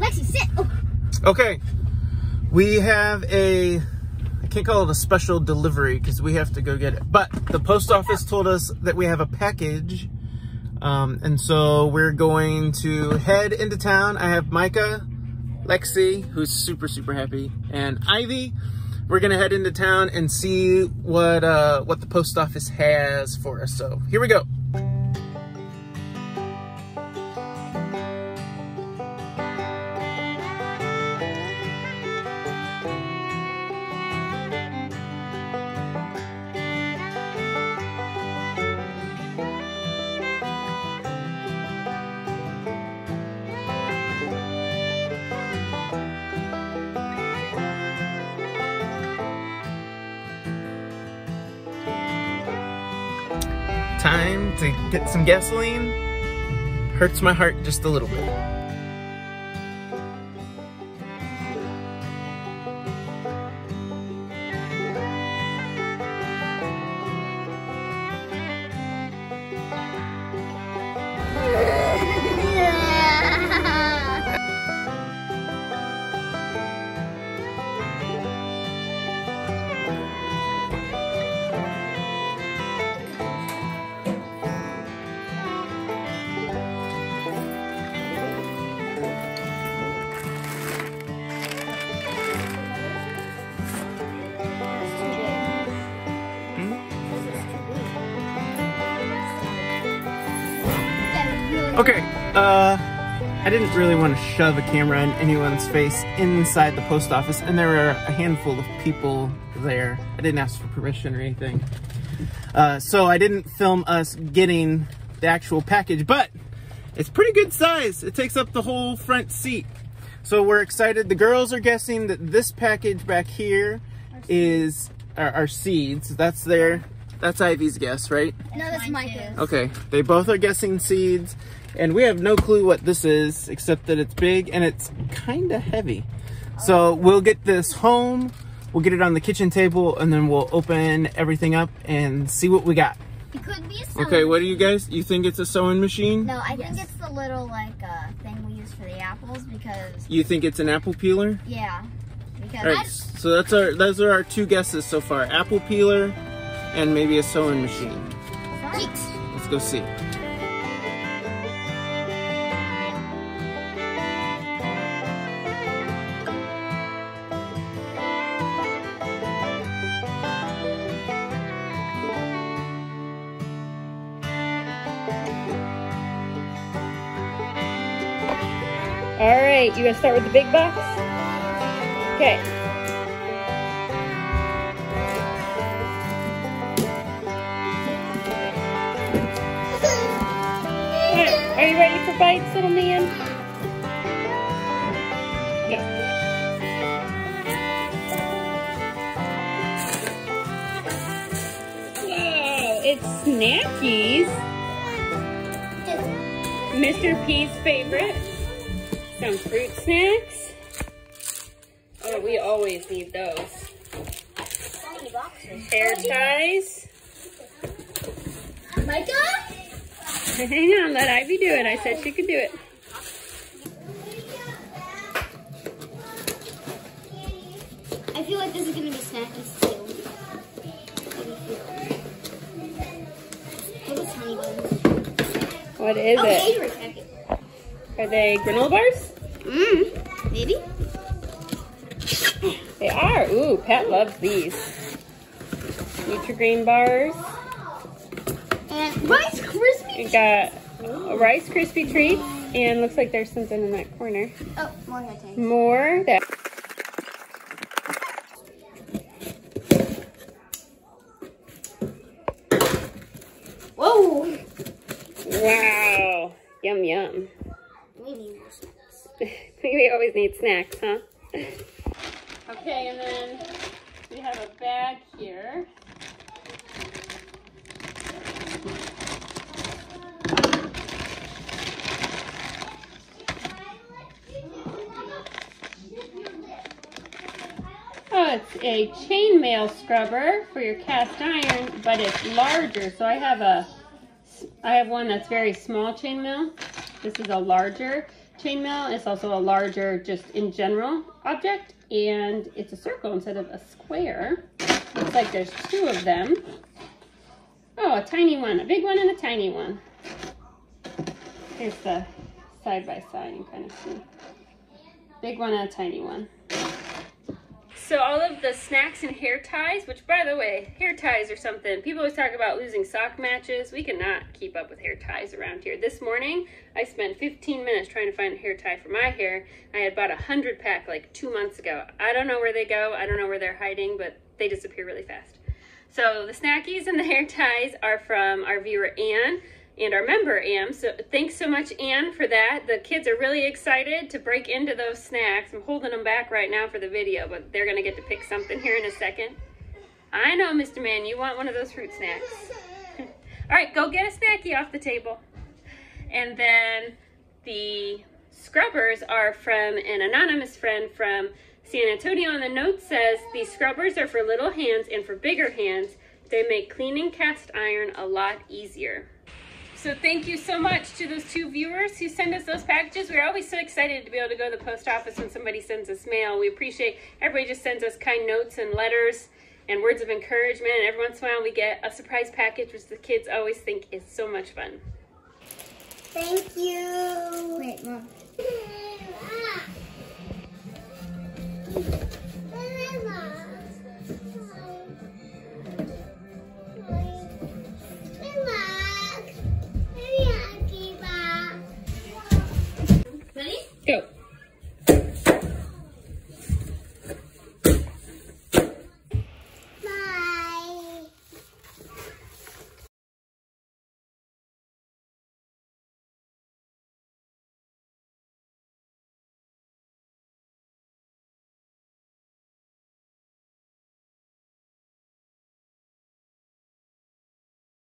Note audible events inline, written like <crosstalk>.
Lexi, sit. Oh. Okay, we have a, I can't call it a special delivery because we have to go get it. But the post office told us that we have a package. Um, and so we're going to head into town. I have Micah, Lexi, who's super, super happy, and Ivy. We're gonna head into town and see what, uh, what the post office has for us. So here we go. Time to get some gasoline. Hurts my heart just a little bit. Okay, uh, I didn't really want to shove a camera in anyone's face inside the post office, and there were a handful of people there. I didn't ask for permission or anything. Uh, so I didn't film us getting the actual package, but it's pretty good size. It takes up the whole front seat. So we're excited. The girls are guessing that this package back here is our, our seeds. That's their, that's Ivy's guess, right? No, that's Micah's. Okay, they both are guessing seeds, and we have no clue what this is, except that it's big and it's kind of heavy. So we'll get this home, we'll get it on the kitchen table, and then we'll open everything up and see what we got. It could be a sewing Okay, what do you guys, you think it's a sewing machine? No, I think it's the little like uh, thing we use for the apples because You think it's an apple peeler? yeah, because All right, so that's our, those are our two guesses so far. Apple peeler and maybe a sewing machine. I, Let's go see. All right, you gonna start with the big box? Okay. Right, Are you ready for bites, little man? Wow, it's Snackies. Mr. P's favorite. Some fruit snacks. Oh, we always need those. Hair ties. Micah? Hang on, let Ivy do it. I said she could do it. I feel like this is gonna be snackies too. What is honey buns? What is it? Are they granola bars? Pat loves these. Nutri-Grain bars. And Rice Krispies. We got a Rice Krispie treat, and looks like there's something in that corner. Oh, more hair. More. That. Whoa. Wow. Yum yum. We need more snacks. <laughs> we always need snacks, huh? Okay, and then we have a bag here. Oh, it's a chainmail scrubber for your cast iron, but it's larger. So I have a, I have one that's very small chainmail. This is a larger chainmail. It's also a larger, just in general, object. And it's a circle instead of a square. Looks like there's two of them. Oh, a tiny one, a big one and a tiny one. Here's the side by side, you kind of see. Big one and a tiny one. So all of the snacks and hair ties, which by the way, hair ties are something, people always talk about losing sock matches. We cannot keep up with hair ties around here. This morning, I spent 15 minutes trying to find a hair tie for my hair. I had bought a 100 pack like two months ago. I don't know where they go. I don't know where they're hiding, but they disappear really fast. So the snackies and the <laughs> hair ties are from our viewer Anne and our member Anne. So thanks so much Anne for that. The kids are really excited to break into those snacks. I'm holding them back right now for the video, but they're gonna get to pick something here in a second. I know, Mr. Man, you want one of those fruit snacks. <laughs> All right, go get a snacky off the table. And then the scrubbers are from an anonymous friend from San Antonio. And the note says, these scrubbers are for little hands and for bigger hands. They make cleaning cast iron a lot easier. So thank you so much to those two viewers who send us those packages. We're always so excited to be able to go to the post office when somebody sends us mail. We appreciate everybody just sends us kind notes and letters and words of encouragement. And every once in a while we get a surprise package, which the kids always think is so much fun. Thank you. Wait, Mom. <laughs> Go.